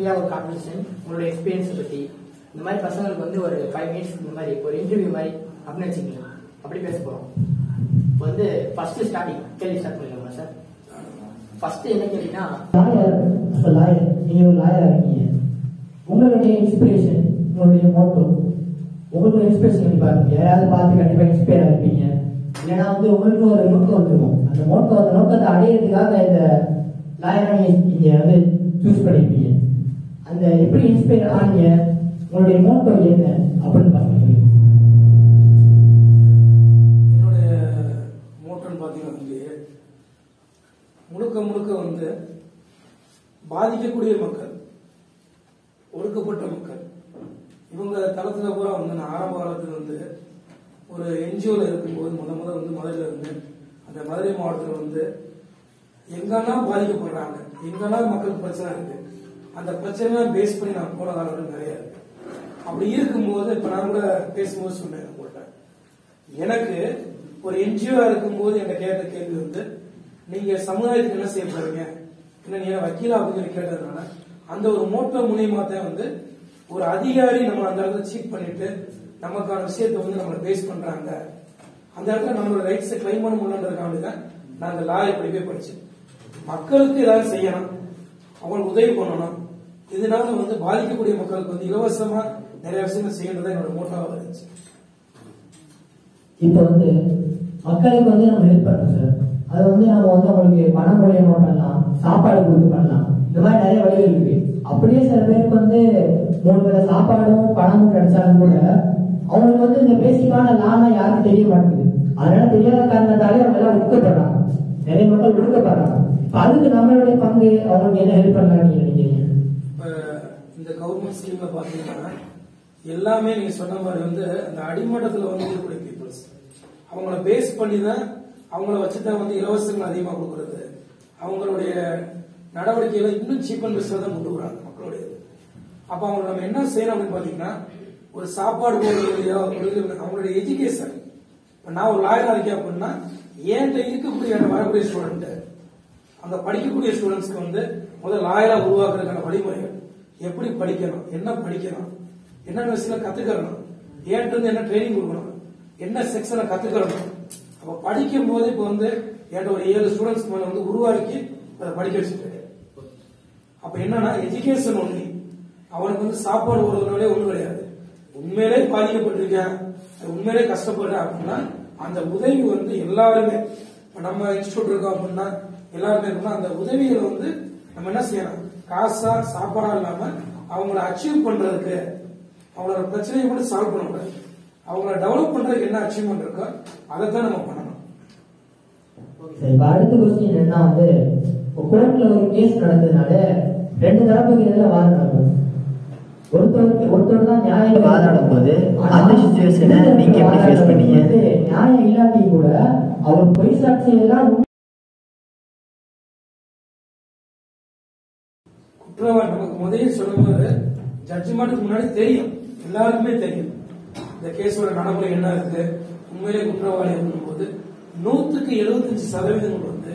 ஒரு ஃப்ரீயாக ஒரு கான்வர்சேஷன் உங்களோட எக்ஸ்பீரியன்ஸை பற்றி இந்த மாதிரி பசங்களுக்கு வந்து ஒரு ஃபைவ் மினிட்ஸ் இந்த மாதிரி ஒரு இன்டர்வியூ மாதிரி அப்படின்னு வச்சுக்கோங்க. அப்படி பேச போகிறோம் இப்போ வந்து ஃபர்ஸ்ட் ஸ்டார்டிங் கேள்வி ஸ்டார்ட் பண்ணிக்கலாமா சார் ஃபர்ஸ்ட் என்ன கேள்வினா லாயர் லாயர் நீங்க ஒரு லாயரா இருக்கீங்க. உங்களுடைய இன்ஸ்பிரேஷன் உங்களுடைய மோட்டோ உங்களுக்கு இன்ஸ்பிரேஷன் கண்டிப்பா இருக்கு யாராவது பார்த்து கண்டிப்பா இன்ஸ்பயர் ஆகிருப்பீங்க இல்லைன்னா வந்து உங்களுக்கு ஒரு நோக்கம் வந்துருக்கும். அந்த நோக்கம் அந்த நோக்கத்தை அடையிறதுக்காக இந்த லாயரா நீங்க வந்து சூஸ் பண்ணிருப்பீங்க. அந்த எப்படி இன்ஸ்பயர் ஆனீங்க? உங்களுடைய மோட்டோ என்ன? அப்படின்னு பாருங்க என்னுடைய மோட்டர்னு பார்த்தீங்கன்னா வந்து முழுக்க முழுக்க வந்து பாதிக்கக்கூடிய மக்கள் ஒடுக்கப்பட்ட மக்கள். இவங்க தளத்துல பூரா வந்து நான் ஆரம்ப காலத்துல வந்து ஒரு என்ஜிஓல இருக்கும்போது முத முத வந்து மதுரையில இருந்து அந்த மதுரை மாவட்டத்தில் வந்து எங்கெல்லாம் பாதிக்கப்படுறாங்க எங்கெல்லாம் மக்களுக்கு பிரச்சனை இருக்கு அந்த பிரச்சனைலாம் பேஸ் பண்ணி நான் போன காலங்கள் நிறைய இருக்கு. அப்படி இருக்கும்போது இப்ப நான் கூட பேசும்போது சொன்னேன் உங்கள்கிட்ட எனக்கு ஒரு என்ஜிஓ இருக்கும்போது என்ன கேட்ட கேள்வி வந்து நீங்க சமுதாயத்துக்கு என்ன செய்ய போறீங்க? என்ன நீங்க வக்கீலா அப்படின்னு கேட்டதுனால அந்த ஒரு மோட்டோ மூலியமா தான் வந்து ஒரு அதிகாரி நம்ம அந்த இடத்துல சீட் பண்ணிட்டு நமக்கான விஷயத்தை வந்து நம்மளை பேஸ் பண்றாங்க. அந்த இடத்துல நம்மளோட ரைட்ஸை கிளைம் பண்ண முடியலன்றதுக்காக தான் நான் அந்த லாயை படிப்பே படிச்சேன். மக்களுக்கு ஏதாவது செய்யணும். அவங்களுக்கு உதவி பண்ணணும். இதனால வந்து பாதிக்கக்கூடிய மக்களுக்கு வந்து இலவசமா நிறைய விஷயங்கள் செய்யறது என்னோட மோட்டாவா இருந்துச்சு. இப்போ வந்து மக்களுக்கு வந்து நம்ம ஹெல்ப் பண்ணுறோம் சார் அது வந்து நம்ம வந்து அவங்களுக்கு பணம் மூலியமா பண்ணலாம் சாப்பாடு கொடுத்து பண்ணலாம். இந்த மாதிரி நிறைய வழிகள் இருக்கு. அப்படியே சில பேருக்கு வந்து மூணு வேளை சாப்பாடும் பணமும் கிடைச்சாலும் கூட அவங்களுக்கு வந்து இந்த பேசிக்கான லானா யாருக்கும் தெரிய மாட்டேங்குது. அதனால தெரியாத காரணத்தாலே அவங்க எல்லாம் ஒடுக்கப்படுறாங்க. நிறைய மக்கள் ஒடுக்கப்படுறாங்க. அதுக்கு நம்மளுடைய பங்கு அவங்களுக்கு என்ன ஹெல்ப் பண்ணலாம் நீங்க நினைக்கிறீங்க? கவர்மெண்ட் ஸ்கீம்ல பாத்தீங்கன்னா எல்லாமே நீங்க சொன்ன மாதிரி வந்து அந்த அடிமட்டத்துல வந்து இருக்கக்கூடிய பீப்புள்ஸ் அவங்கள பேஸ் பண்ணி தான் அவங்கள வச்சுதான் வந்து இலவசங்கள் அதிகமா கொடுக்கறது. அவங்களுடைய நடவடிக்கைகளை இன்னும் சீப் அண்ட் பெஸ்டா தான் கொண்டு வராங்க மக்களுடைய. அப்ப அவங்க நம்ம என்ன செய்யணும் அப்படின்னு பாத்தீங்கன்னா ஒரு சாப்பாடு போடுறதுலையோ அவங்களுடைய எஜுகேஷன் இப்ப நான் ஒரு லாயரா இருக்கேன் அப்படின்னா என்கிட்ட இருக்கக்கூடிய வரக்கூடிய ஸ்டூடெண்ட் அந்த படிக்கக்கூடிய ஸ்டூடெண்ட்ஸ்க்கு வந்து முதல் லாயரா உருவாக்குறதுக்கான வழிமுறைகள். எப்படி படிக்கணும் என்ன படிக்கணும் என்னென்ன விஷயம் கத்துக்கணும் ஏன்ட்டு வந்து என்ன ட்ரைனிங் கொடுக்கணும் என்ன செக்ஷனை கத்துக்கணும். அப்ப படிக்கும் போது இப்ப வந்து என்கிட்ட ஒரு ஏழு ஸ்டூடெண்ட்ஸ் மேல வந்து உருவாக்கி அதை படிக்க வச்சுட்டு அப்ப என்னன்னா எஜுகேஷன் ஒன்று அவனுக்கு வந்து சாப்பாடு போடுறதுனாலே ஒண்ணும் கிடையாது. உண்மையிலே பாதிக்கப்பட்டிருக்கேன் உண்மையிலே கஷ்டப்படுறேன் அப்படின்னா அந்த உதவி வந்து எல்லாருமே. நம்ம இன்ஸ்டியூட் இருக்கோம் அப்படின்னா எல்லாருமே இருக்கணும் அந்த உதவிகளை வந்து நம்ம என்ன செய்யலாம் காசா சாப்பாடா இல்லாம அவங்கள அச்சீவ் பண்றதுக்கு அவங்களோட பிரச்சனையை கூட சால்வ் பண்ணக்கூடாது அவங்கள டெவலப் பண்றதுக்கு என்ன அச்சீவ்மெண்ட் இருக்கோ அதை தான் நம்ம பண்ணணும். சரி இப்ப அடுத்த கொஸ்டின் என்னன்னா வந்து கோர்ட்ல ஒரு கேஸ் நடந்ததுனால ரெண்டு தரப்புக்கு எதிராக வாதம் நடக்கும். ஒருத்தருக்கு ஒருத்தர் தான் நியாயம் வாதாடும் போது அந்த அ நீங்க எப்படி face பண்ணீங்க? நியாயம் இல்லாட்டி கூட அவர் பொய் சாட்சி குற்றவாளி நமக்கு முதலில் சொல்லும்போது ஜட்ஜ்மெண்ட்டுக்கு முன்னாடி தெரியும். எல்லாருக்குமே தெரியும். இந்த கேஸோட நடைமுறை என்ன இருக்கு? உண்மையிலே குற்றவாளி இருக்கும்போது நூத்துக்கு எழுபத்தஞ்சு சதவீதம் வந்து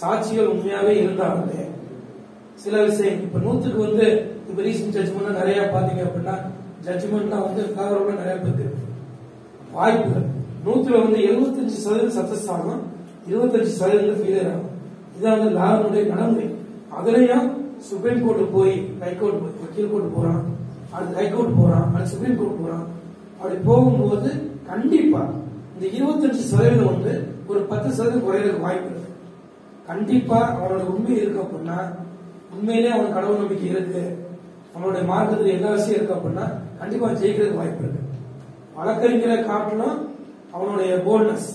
சாட்சிகள் உண்மையாவே இருந்தாலுமே சில விஷயம் இப்ப நூத்துக்கு வந்து இப்ப ரீசன்ட் ஜட்ஜ்மெண்ட் நிறைய பாத்தீங்க அப்படின்னா ஜட்ஜ்மெண்ட்லாம் வந்து காவலோட நிறைய பேருக்கு வாய்ப்பு வாய்ப்புகள். நூத்துல வந்து எழுபத்தஞ்சு சதவீதம் சக்சஸ் ஆகும் இருபத்தஞ்சு சதவீதம் ஃபெயிலியர் ஆகும். இதான் வந்து லாபனுடைய நடைமுறை. அதுலயும் சுப்ரீம் கோர்ட் போய் ஹைகோர்ட் போய் வக்கீல் கோர்ட் போறான். அடுத்து ஹைகோர்ட் போறான். அடுத்து சுப்ரீம் கோர்ட் போறான். அப்படி போகும்போது கண்டிப்பா இந்த இருபத்தஞ்சு சதவீதம் வந்து ஒரு பத்து சதவீதம் குறையறதுக்கு வாய்ப்பு இருக்கு. கண்டிப்பா அவனோட உண்மை இருக்கு அப்படின்னா உண்மையிலே அவனுக்கு கடவுள் நம்பிக்கை இருக்கு. அவனுடைய மார்க்கத்தில் எல்லா விஷயம் இருக்கு அப்படின்னா கண்டிப்பா ஜெயிக்கிறதுக்கு வாய்ப்பு இருக்கு. வழக்கறிஞரை காட்டணும் அவனுடைய போல்னஸ்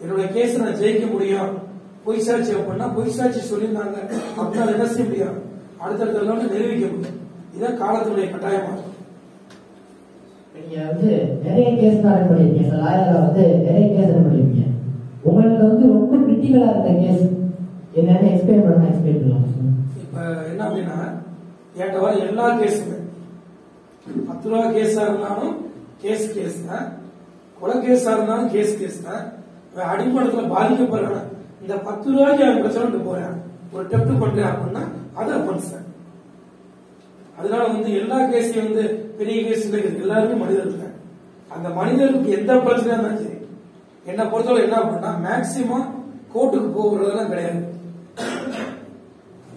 என்னுடைய கேஸ் நான் ஜெயிக்க முடியும். பொய் சாட்சி அப்படின்னா பொய் சாட்சி சொல்லியிருந்தாங்க. அப்படின்னா என்ன செய்ய முடியும்? அடுத்தடுத்த நிரூபிக்க முடியும். இதான் காலத்தினுடைய கட்டாயமா. இருக்கும் நீங்க வந்து நிறைய கேஸ் அட்டன் பண்ணிருக்கீங்க. லாயரா வந்து நிறைய கேஸ் பண்ணிருக்கீங்க. உங்களுக்கு வந்து ரொம்ப கிரிட்டிக்கலா இருந்த கேஸ் என்னன்னு எக்ஸ்பிளைன் பண்ணா எக்ஸ்பிளைன் பண்ணலாம். இப்ப என்ன அப்படின்னா வர எல்லா கேஸுமே பத்து ரூபா கேஸா இருந்தாலும் கேஸ் கேஸ் தான் கொலை கேஸா இருந்தாலும் கேஸ் கேஸ் தான் அடிமட்டத்துல பாதிக்கப்படுறான் இந்த பத்து ரூபாய்க்கு அவன் பிரச்சனை போறேன். ஒரு டெப்ட் பண்றேன் அப்படின்னா அது அஃபென்ஸ் அதனால வந்து எல்லா கேஸையும் வந்து பெரிய கேஸ் இருக்குது எல்லாருமே மனிதர்கள் தான். அந்த மனிதர்களுக்கு எந்த பிரச்சனையா இருந்தாலும் சரி என்ன பொறுத்தவரை என்ன அப்படின்னா மேக்சிமம் கோர்ட்டுக்கு போகிறதெல்லாம் கிடையாது.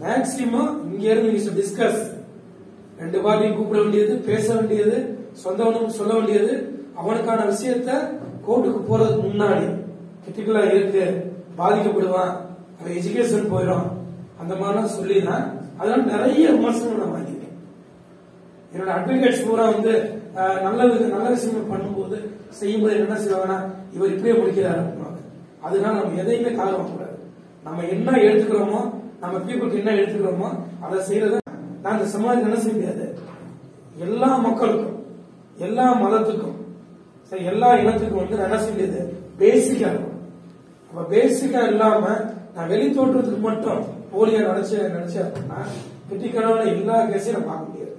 மேக்சிமம் இங்க இருந்து டிஸ்கஸ் ரெண்டு பார்ட்டியும் கூப்பிட வேண்டியது பேச வேண்டியது சொந்தவனும் சொல்ல வேண்டியது அவனுக்கான விஷயத்த கோர்ட்டுக்கு போறதுக்கு முன்னாடி கிரிட்டிக்கலா இருக்கு. பாதிக்கப்படுவான். அவன் எஜுகேஷன் போயிடும். அந்த மாதிரிலாம் சொல்லி தான் அதெல்லாம் நிறைய விமர்சனம் நான் வாங்கியிருக்கேன். என்னோட அட்வொகேட்ஸ் பூரா வந்து நல்ல நல்ல விஷயங்கள் பண்ணும்போது செய்யும்போது என்ன செய்வாங்கன்னா இவர் இப்படியே முடிக்கிறாரு அதனால நம்ம எதையுமே கால கூடாது நம்ம என்ன எடுத்துக்கிறோமோ நம்ம பீப்புளுக்கு என்ன எடுத்துக்கிறோமோ அதை செய்யறத நான் இந்த சமாஜம் என்ன செய்ய முடியாது. எல்லா மக்களுக்கும் எல்லா மதத்துக்கும் சரி, எல்லா இனத்துக்கும் வந்து நான் என்ன செய்ய முடியாது. பேசிக்கா இருக்கும் நம்ம பேசிக்கா இல்லாம நான் வெளி தோற்றத்துக்கு மட்டும் போலியா நினைச்சு நினைச்சேன்னா கெட்டிக்கடவுல எல்லா கேஸையும் நான் பார்க்க முடியாது.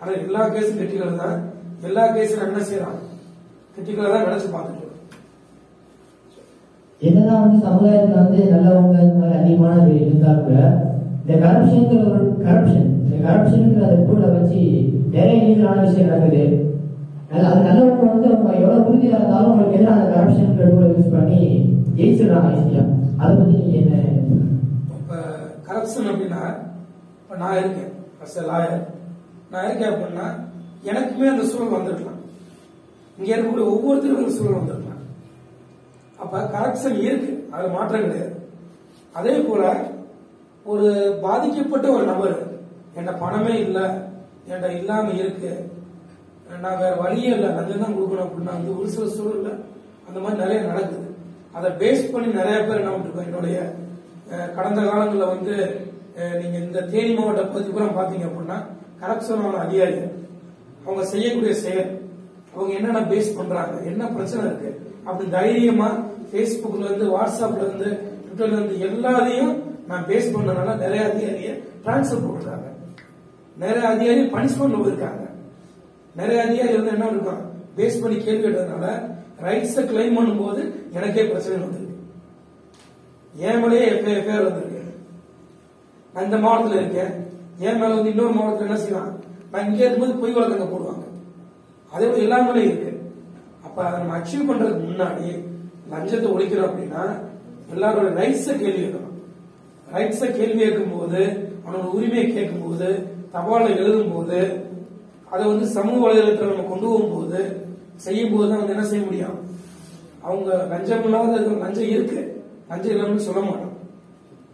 ஆனா எல்லா கேஸும் கெட்டிக்கடவு தான். எல்லா கேஸும் என்ன செய்யறான் கெட்டிக்கடவு தான் நினைச்சு பார்த்துட்டு என்னதான் வந்து சமுதாயத்துல வந்து நல்லவங்க இந்த மாதிரி அதிகமான பேர் இருந்தா கூட இந்த கரப்ஷன்ங்கிற ஒரு கரப்ஷன் இந்த கரப்ஷனுங்கிற அந்த டூலை வச்சு நிறைய இல்லீகலான விஷயம் நடக்குது. அது நல்லவங்க வந்து அவங்க எவ்வளவு உறுதியா இருந்தாலும் அவங்களுக்கு எதிராக அந்த கரப்ஷன்ங்கிற டூலை யூஸ் பண்ணி ஜெயிச்சிடுறாங்க அதை பத்தி நீங்க என்ன இப்ப கரப்ஷன் அப்படின்னா இப்ப நான் இருக்கேன். அஸ் லாயர் நான் இருக்கேன் அப்படின்னா எனக்குமே அந்த சூழல் வந்திருக்கலாம். இங்க இருக்கக்கூடிய ஒவ்வொருத்தருக்கும் அந்த சூழல் வந்திருக்கலாம். அப்ப கரப்ஷன் இருக்கு. அது மாற்றம் கிடையாது. அதே போல ஒரு பாதிக்கப்பட்ட ஒரு நபர் என்கிட்ட பணமே இல்லை. என்கிட்ட இல்லாம இருக்கு. நான் வேற வழியே இல்லை. லஞ்சம் தான் கொடுக்கணும்? அப்படின்னா வந்து ஒரு சில சூழல்ல அந்த மாதிரி நிறைய நடக்குது. அதை பேஸ் பண்ணி நிறைய பேர் என்ன பண்ணிருக்கோம் என்னுடைய கடந்த காலங்களில் வந்து நீங்க இந்த தேனி மாவட்ட பகுதி கூட பாத்தீங்க அப்படின்னா கரப்ஷனான அதிகாரிகள் அவங்க செய்யக்கூடிய செயல் அவங்க என்னென்ன பேஸ் பண்றாங்க என்ன பிரச்சனை இருக்கு அப்படி தைரியமா பேஸ்புக்ல இருந்து வாட்ஸ்அப்ல இருந்து ட்விட்டர்ல இருந்து எல்லாத்தையும் நான் பேஸ் பண்ணனால நிறைய அதிகாரியை டிரான்ஸ்ஃபர் போட்டுருக்காங்க. நிறைய அதிகாரி பனிஷ்மெண்ட்ல போயிருக்காங்க. நிறைய அதிகாரி வந்து என்ன இருக்கான் பேஸ் பண்ணி கேள்வி கேட்டதுனால ரைட்ஸை கிளைம் பண்ணும்போது எனக்கே பிரச்சனை வந்திருக்கு என் மேலேயே எஃப்ஐஆர் வந்திருக்கு. நான் இந்த மாவட்டத்தில் இருக்கேன். என் மேல வந்து இன்னொரு மாவட்டத்தில் என்ன செய்வான் நான் இங்கே இருக்கும்போது பொய் வழக்கங்க போடுவாங்க. அதே போல எல்லா மேலேயும் இருக்கு. அப்ப அதை நம்ம அச்சீவ் பண்றதுக்கு முன்னாடி லஞ்சத்தை ஒழிக்கிறோம் அப்படின்னா எல்லாரோட ரைட்ஸை கேள்வி கேட்கணும். ரைட்ஸை கேள்வி கேட்கும்போது அவனோட உரிமையை கேட்கும்போது தபால எழுதும் போது அதை வந்து சமூக வலைதளத்தில் நம்ம கொண்டு போகும்போது செய்யும் போது தான் வந்து என்ன செய்ய முடியும்? அவங்க லஞ்சம் இல்லாத லஞ்சம் இருக்கு. லஞ்சம் இல்லாமல் சொல்ல மாட்டோம்.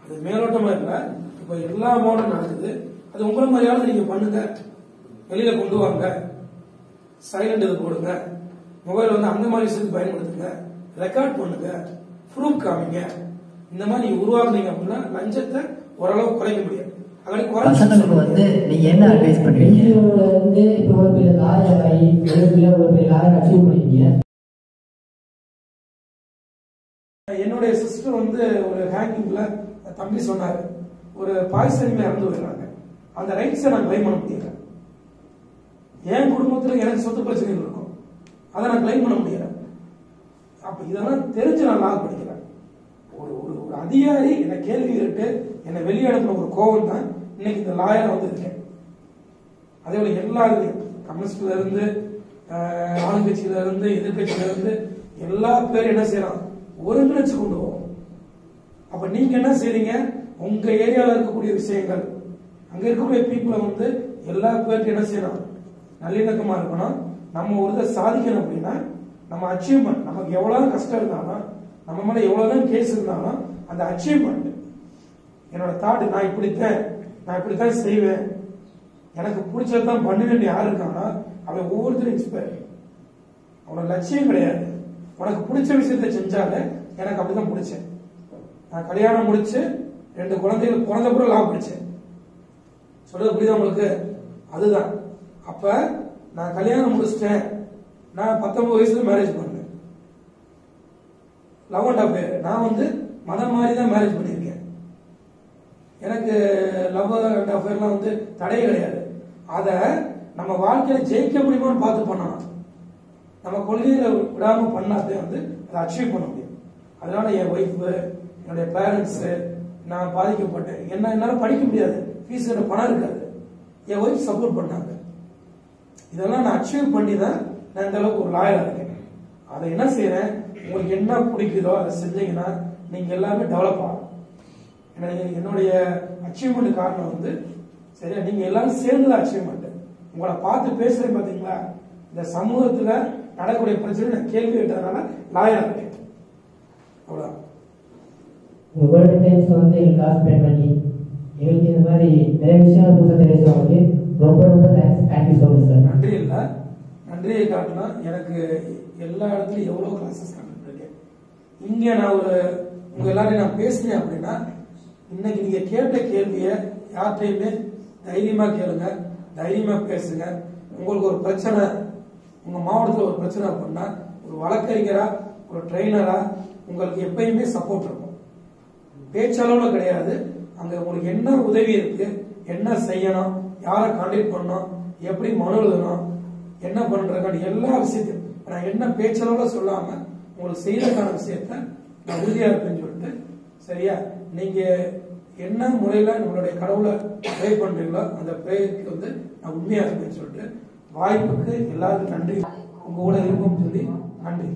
அது மேலோட்டமா இல்ல. இப்ப எல்லா மாடலும் நடக்குது. அது உங்களை மாதிரியாவது நீங்க பண்ணுங்க. வெளியில கொண்டு வாங்க. சைலண்ட் இது போடுங்க. மொபைல் வந்து அந்த மாதிரி விஷயத்துக்கு பயன்படுத்துங்க. ரெக்கார்ட் பண்ணுங்க. ப்ரூஃப் காமிங்க. இந்த மாதிரி நீங்க உருவாக்குனீங்க அப்படின்னா லஞ்சத்தை ஓரளவு குறைக்க முடியும் பசங்களுக்கு வந்து நீங்க என்ன அட்வைஸ் பண்ணுவீங்க? NGO-ல இருந்து இப்போ இவ்வளவு பெரிய லாயர் ஆகி எழுத்துல இவ்வளவு பெரிய லாயர் அச்சீவ் பண்ணிருக்கீங்க என்னுடைய சிஸ்டர் வந்து ஒரு ஹேங்கிங்ல தம்பி சொன்னாரு. ஒரு பாய்சனில் இறந்து போயிடுறாங்க. அந்த ரைட்ஸை நான் கிளைம் பண்ண முடியல. என் குடும்பத்துல எனக்கு சொத்து பிரச்சனைகள் இருக்கும். அதை நான் கிளைம் பண்ண முடியல. அப்ப இதெல்லாம் தெரிஞ்சு நான் லா படிக்கிறேன். ஒரு ஒரு ஒரு அதிகாரி என்னை கேள்வி கேட்டு என்னை வெளியே அனுப்பின ஒரு கோவம் தான் இன்னைக்கு இந்த லாயர் வந்துருக்கேன். அதே போல எல்லா இது கம்யூனிஸ்ட்ல இருந்து ஆளுங்கட்சியில இருந்து எதிர்கட்சியில இருந்து எல்லா பேரும் என்ன செய்யலாம் ஒருங்கிணைச்சு கொண்டு போவோம் அப்ப நீங்க என்ன செய்றீங்க? உங்க ஏரியால இருக்கக்கூடிய விஷயங்கள். அங்க இருக்கக்கூடிய பீப்புளை வந்து எல்லா பேருக்கும் என்ன செய்யணும்? நல்லிணக்கமா இருக்கணும். நம்ம ஒரு இதை சாதிக்கணும் அப்படின்னா நம்ம அச்சீவ்மெண்ட் நமக்கு எவ்வளவு கஷ்டம் இருந்தாலும் நம்ம மேல எவ்வளவுதான் கேஸ் இருந்தாலும் அந்த அச்சீவ்மெண்ட் என்னோட தாட் நான் இப்படித்தான் நான் இப்படித்தான் செய்வேன். எனக்கு பிடிச்சதான் பண்ணுவேன் யார் இருக்கானா அவன் ஒவ்வொருத்தரும் இன்ஸ்பயர் அவனோட லட்சியம் கிடையாது. உனக்கு பிடிச்ச விஷயத்த செஞ்சாலே எனக்கு அப்படிதான் பிடிச்சேன். நான் கல்யாணம் முடிச்சு ரெண்டு குழந்தைகள் பிறந்த கூட லாபம் பிடிச்சேன். சொல்றது புரியுதா உங்களுக்கு? அதுதான். அப்ப நான் கல்யாணம் முடிச்சிட்டேன். நான் பத்தொன்பது வயசுல மேரேஜ் பண்ணேன். லவ் அண்ட் அஃபேர் நான் வந்து மதம் மாதிரி தான் மேரேஜ் பண்ணியிருக்கேன். எனக்கு லவ் அண்ட் அஃபேர்லாம் வந்து தடையே கிடையாது. அதை நம்ம வாழ்க்கையில ஜெயிக்க முடியுமான்னு பார்த்து பண்ணணும் நம்ம கொள்கையில விடாம பண்ணாதே வந்து அதை அச்சீவ் பண்ண முடியும். அதனால என் ஒய்ஃப் என்னுடைய பேரண்ட்ஸ் நான் பாதிக்கப்பட்டேன். என்ன என்னால படிக்க முடியாது. ஃபீஸ் பணம் இருக்காது. என் ஒய்ஃப் சப்போர்ட் பண்ணாங்க. இதெல்லாம் நான் அச்சீவ் பண்ணி தான் நான் இந்த அளவுக்கு ஒரு லாயரா இருக்கேன். அதை என்ன செய்யறேன் உங்களுக்கு என்ன பிடிக்குதோ அதை செஞ்சீங்கன்னா நீங்க எல்லாமே டெவலப் ஆகும் என்னுடைய அச்சீவ்மெண்ட் காரணம் வந்து சரியா நீங்க எல்லாரும் சேர்ந்து அச்சீவ்மெண்ட் உங்களை பார்த்து பேசுறேன் பாத்தீங்களா? இந்த சமூகத்துல நடக்கக்கூடிய பிரச்சனை நான் கேள்வி கேட்டதுனால லாயரா இருக்கேன் அவ்வளவுதான். உங்க வேர்ல்டு டைம்ஸ் வந்து எங்களுக்கு ஸ்பெண்ட் பண்ணி எங்களுக்கு இந்த மாதிரி நிறைய விஷயங்கள் புதுசாக தெரிஞ்சவங்களுக்கு ரொம்ப ரொம்ப thanks thank you so much sir நன்றி இல்ல. நன்றியை காட்டினா எனக்கு எல்லா இடத்துலயும் எவ்வளவு கிளாஸஸ் கண்டிருக்கேன் இங்க நான் ஒரு உங்க எல்லாரையும் நான் பேசினேன் அப்படின்னா இன்னைக்கு நீங்க கேட்ட கேள்விய யார்கிட்டயுமே தைரியமா கேளுங்க தைரியமா பேசுங்க. உங்களுக்கு ஒரு பிரச்சனை உங்க மாவட்டத்தில் ஒரு பிரச்சனை அப்படின்னா ஒரு வழக்கறிஞரா ஒரு ட்ரெயினரா உங்களுக்கு எப்பயுமே சப்போர்ட் இருக்கும். பேச்சளவுல கிடையாது. அங்க உங்களுக்கு என்ன உதவி இருக்கு என்ன செய்யணும் யாரை கான்டாக்ட் பண்ணணும் எப்படி மனு எழுதணும் என்ன பண்றதுக்கான எல்லா விஷயத்தையும் நான் என்ன பேச்சளவுல சொல்லாம உங்களுக்கு செய்யறதுக்கான விஷயத்த நான் உறுதியா இருப்பேன்னு சொல்லிட்டு சரியா? நீங்க என்ன முறையில நம்மளுடைய கடவுளை ப்ரே பண்றீங்களோ அந்த ப்ரேயருக்கு வந்து நான் உண்மையா இருப்பேன்னு சொல்லிட்டு வாய்ப்புக்கு எல்லாருக்கும் நன்றி. உங்க கூட இருக்கும்னு சொல்லி நன்றி.